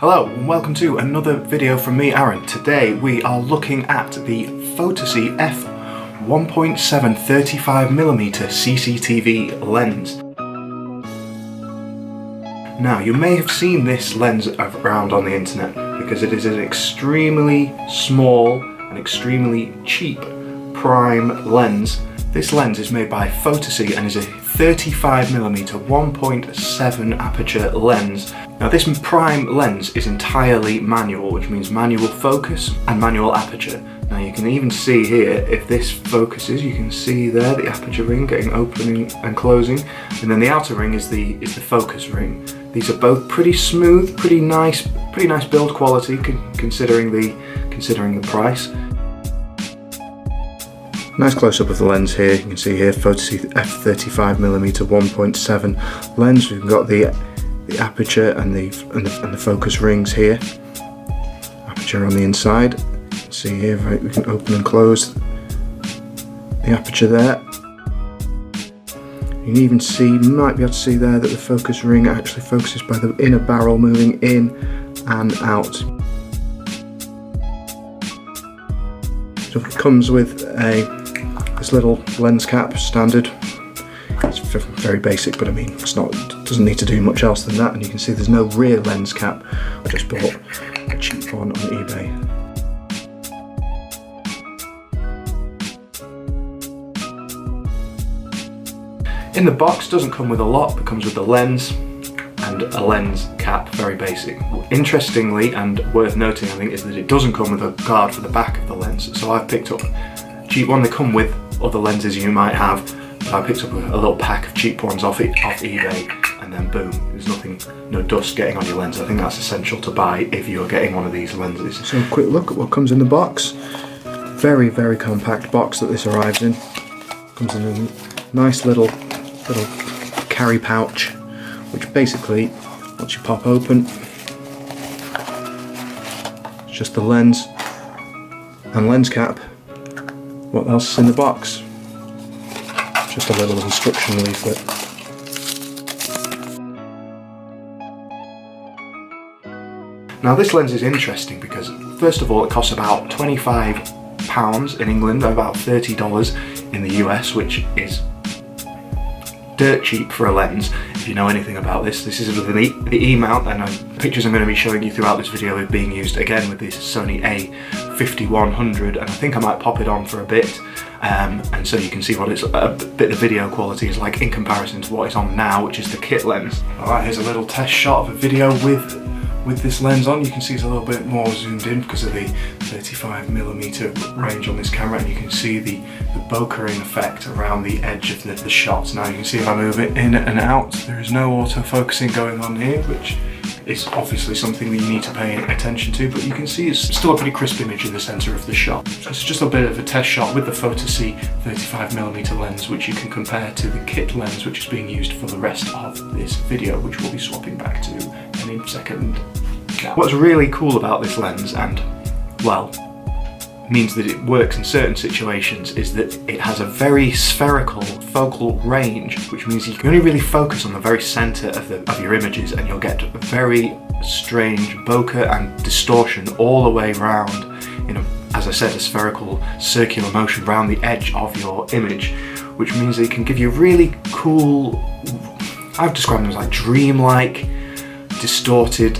Hello and welcome to another video from me Arron. Today we are looking at the Fotasy f 1.7 35mm CCTV lens. Now you may have seen this lens around on the internet because it is an extremely small and extremely cheap prime lens. This lens is made by Fotasy and is a 35mm 1.7 aperture lens. Now this prime lens is entirely manual, which means manual focus and manual aperture. Now you can even see here, if this focuses, you can see there the aperture ring getting opening and closing, and then the outer ring is the is the focus ring. These are both pretty smooth, pretty nice, pretty nice build quality considering the considering the price. Nice close up of the lens here, you can see here Fotasy f35mm 1.7 lens. We've got the the aperture and the, and the, and the focus rings here. Aperture on the inside. See here, right, we can open and close the aperture there. You can even see, you might be able to see there that the focus ring actually focuses by the inner barrel moving in and out. So it comes with a this little lens cap, standard. It's very basic, but I mean, it's not, doesn't need to do much else than that. And you can see there's no rear lens cap. I just bought a cheap one on eBay. In the box, doesn't come with a lot, but comes with the lens and a lens cap, very basic. Interestingly and worth noting I think is that it doesn't come with a guard for the back of the lens, so I've picked up a cheap one they come with other lenses you might have. I picked up a, little pack of cheap ones off, it, off eBay and then boom, there's nothing, no dust getting on your lens. I think that's essential to buy if you're getting one of these lenses. So quick look at what comes in the box. Very, very compact box that this arrives in. Comes in a nice little, little carry pouch, which basically, once you pop open, it's just the lens and lens cap what else is in the box? Just a little instruction leaflet. Now this lens is interesting because first of all it costs about 25 pounds in England, about $30 in the US, which is dirt cheap for a lens if you know anything about this. This is the, the E-mount and um, pictures I'm going to be showing you throughout this video are being used again with this Sony A5100 and I think I might pop it on for a bit um, and so you can see what it's a bit of video quality is like in comparison to what it's on now which is the kit lens. Alright here's a little test shot of a video with with this lens on you can see it's a little bit more zoomed in because of the 35mm range on this camera and you can see the, the effect around the edge of the, the shot. Now you can see if I move it in and out there is no auto-focusing going on here which is obviously something that you need to pay attention to but you can see it's still a pretty crisp image in the centre of the shot. So it's just a bit of a test shot with the Fotasy 35mm lens which you can compare to the kit lens which is being used for the rest of this video which we'll be swapping back to second. What's really cool about this lens and, well, means that it works in certain situations is that it has a very spherical focal range, which means you can only really focus on the very center of, the, of your images and you'll get very strange bokeh and distortion all the way around in a, as I said, a spherical circular motion around the edge of your image, which means it can give you really cool, I've described them as like dreamlike, distorted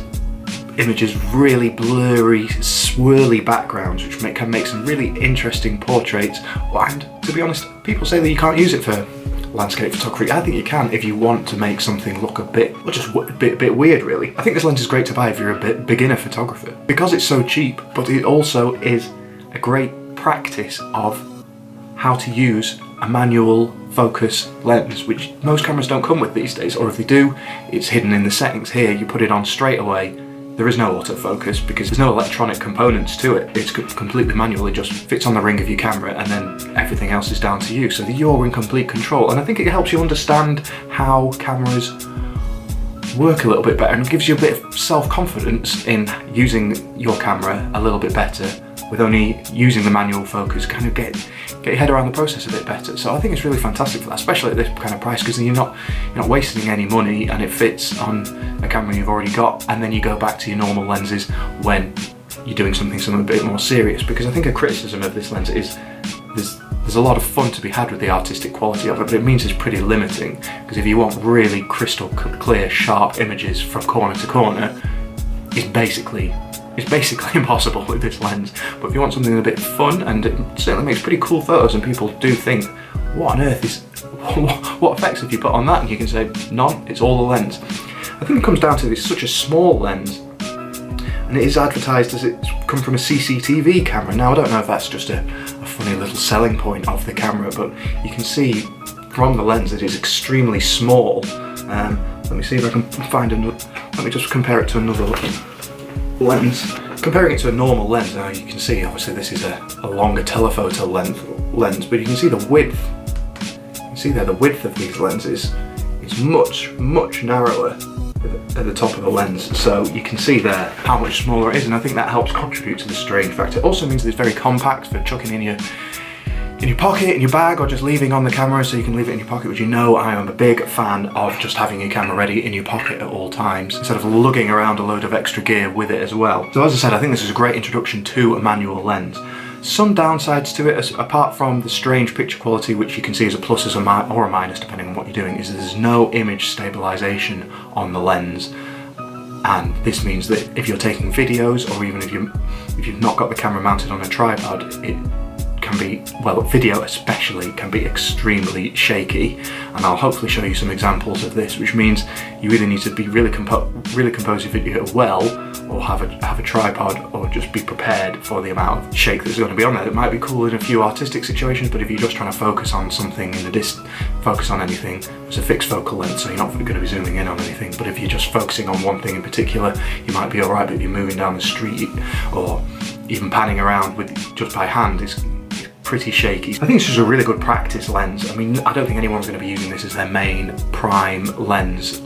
images, really blurry, swirly backgrounds, which make, can make some really interesting portraits. And to be honest, people say that you can't use it for landscape photography. I think you can if you want to make something look a bit, well, just a bit, bit weird really. I think this lens is great to buy if you're a bit beginner photographer because it's so cheap, but it also is a great practice of how to use a manual focus lens, which most cameras don't come with these days, or if they do, it's hidden in the settings. Here, you put it on straight away, there is no autofocus because there's no electronic components to it. It's completely manual, it just fits on the ring of your camera and then everything else is down to you. So you're in complete control. And I think it helps you understand how cameras work a little bit better and gives you a bit of self-confidence in using your camera a little bit better with only using the manual focus, kind of get get your head around the process a bit better. So I think it's really fantastic for that, especially at this kind of price, because you're not you're not wasting any money and it fits on a camera you've already got, and then you go back to your normal lenses when you're doing something something a bit more serious. Because I think a criticism of this lens is there's there's a lot of fun to be had with the artistic quality of it, but it means it's pretty limiting. Because if you want really crystal clear, sharp images from corner to corner, it's basically it's basically impossible with this lens. But if you want something a bit fun, and it certainly makes pretty cool photos, and people do think, what on earth is, what effects have you put on that? And you can say, none, it's all the lens. I think it comes down to it's such a small lens, and it is advertised as it's come from a CCTV camera. Now I don't know if that's just a, a funny little selling point of the camera, but you can see from the lens it is extremely small. Um, let me see if I can find another, let me just compare it to another lens. Comparing it to a normal lens, now you can see obviously this is a, a longer telephoto length lens, but you can see the width. You can see there the width of these lenses is much, much narrower at the top of the lens. So you can see there how much smaller it is, and I think that helps contribute to the strange factor. It also means that it's very compact for chucking in your in your pocket, in your bag, or just leaving on the camera so you can leave it in your pocket, which you know I am a big fan of just having your camera ready in your pocket at all times, instead of lugging around a load of extra gear with it as well. So as I said, I think this is a great introduction to a manual lens. Some downsides to it, apart from the strange picture quality, which you can see as a plus as a or a minus depending on what you're doing, is there's no image stabilization on the lens. And this means that if you're taking videos, or even if, you, if you've not got the camera mounted on a tripod, it can be, well video especially, can be extremely shaky and I'll hopefully show you some examples of this which means you either need to be really, compo really compose your video well or have a, have a tripod or just be prepared for the amount of shake that's going to be on there. It might be cool in a few artistic situations but if you're just trying to focus on something in the distance, focus on anything, it's a fixed focal length so you're not going to be zooming in on anything but if you're just focusing on one thing in particular you might be alright but if you're moving down the street or even panning around with just by hand it's pretty shaky. I think this is a really good practice lens. I mean, I don't think anyone's going to be using this as their main prime lens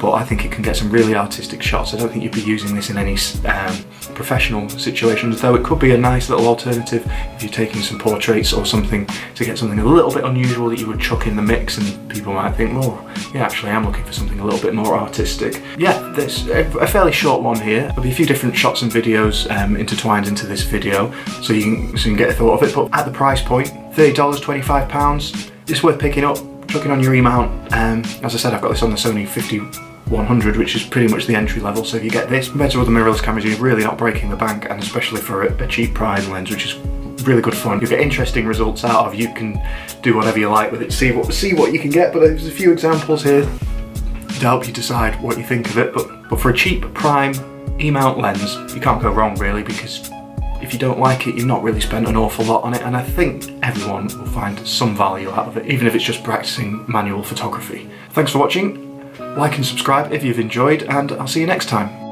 but I think it can get some really artistic shots. I don't think you'd be using this in any um, professional situations, though it could be a nice little alternative if you're taking some portraits or something to get something a little bit unusual that you would chuck in the mix and people might think, well, yeah, actually I'm looking for something a little bit more artistic. Yeah, there's a fairly short one here. There'll be a few different shots and videos um, intertwined into this video so you, can, so you can get a thought of it, but at the price point, $30, £25, it's worth picking up chucking on your E-mount. Um, as I said, I've got this on the Sony 5100, which is pretty much the entry level so if you get this compared to other mirrorless cameras you're really not breaking the bank and especially for a, a cheap prime lens which is really good fun. You get interesting results out of. You can do whatever you like with it. See what see what you can get. But there's a few examples here to help you decide what you think of it. But but for a cheap prime E-mount lens, you can't go wrong really because if you don't like it, you've not really spent an awful lot on it. And I think everyone will find some value out of it, even if it's just practicing manual photography. Thanks for watching. Like and subscribe if you've enjoyed, and I'll see you next time.